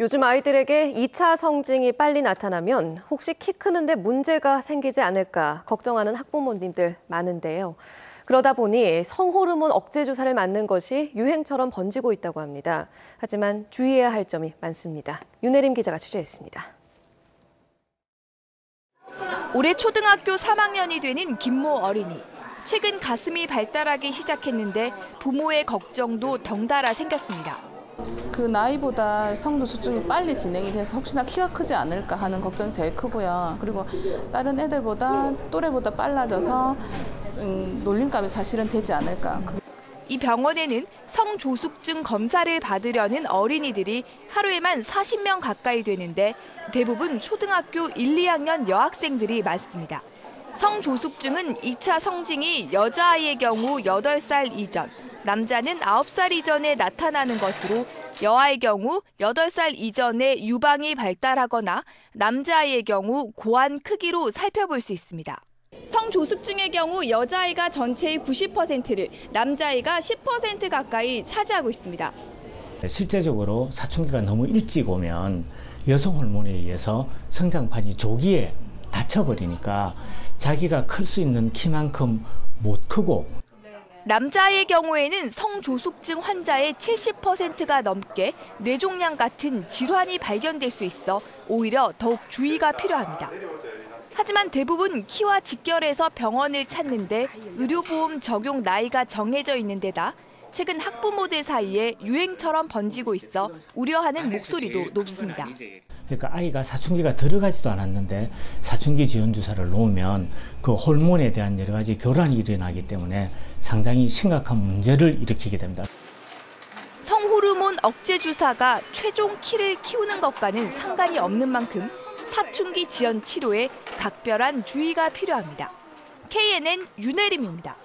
요즘 아이들에게 2차 성징이 빨리 나타나면 혹시 키 크는데 문제가 생기지 않을까 걱정하는 학부모님들 많은데요. 그러다 보니 성호르몬 억제 주사를 맞는 것이 유행처럼 번지고 있다고 합니다. 하지만 주의해야 할 점이 많습니다. 윤혜림 기자가 취재했습니다. 올해 초등학교 3학년이 되는 김모 어린이. 최근 가슴이 발달하기 시작했는데 부모의 걱정도 덩달아 생겼습니다. 그 나이보다 성도 수증이 빨리 진행이 돼서 혹시나 키가 크지 않을까 하는 걱정이 제일 크고요. 그리고 다른 애들보다 또래보다 빨라져서 음, 놀림감이 사실은 되지 않을까. 이 병원에는 성조숙증 검사를 받으려는 어린이들이 하루에만 40명 가까이 되는데 대부분 초등학교 1, 2학년 여학생들이 많습니다. 성조숙증은 2차 성징이 여자아이의 경우 8살 이전, 남자는 9살 이전에 나타나는 것으로 여아의 경우 8살 이전에 유방이 발달하거나 남자아이의 경우 고환 크기로 살펴볼 수 있습니다. 성조숙증의 경우 여자아이가 전체의 90%를, 남자아이가 10% 가까이 차지하고 있습니다. 실제적으로 사춘기가 너무 일찍 오면 여성 호르몬에 의해서 성장판이 조기에 다쳐버리니까 자기가 클 수 있는 키만큼 못 크고 남자의 경우에는 성조숙증 환자의 70%가 넘게 뇌종양 같은 질환이 발견될 수 있어 오히려 더욱 주의가 필요합니다. 하지만 대부분 키와 직결해서 병원을 찾는데 의료보험 적용 나이가 정해져 있는 데다 최근 학부모들 사이에 유행처럼 번지고 있어 우려하는 목소리도 높습니다. 그러니까 아이가 사춘기가 들어가지도 않았는데 사춘기 지원 주사를 놓으면 그 호르몬에 대한 여러 가지 교란이 일어나기 때문에 상당히 심각한 문제를 일으키게 됩니다. 성호르몬 억제 주사가 최종 키를 키우는 것과는 상관이 없는 만큼 사춘기 지연 치료에 각별한 주의가 필요합니다. KNN 윤혜림입니다.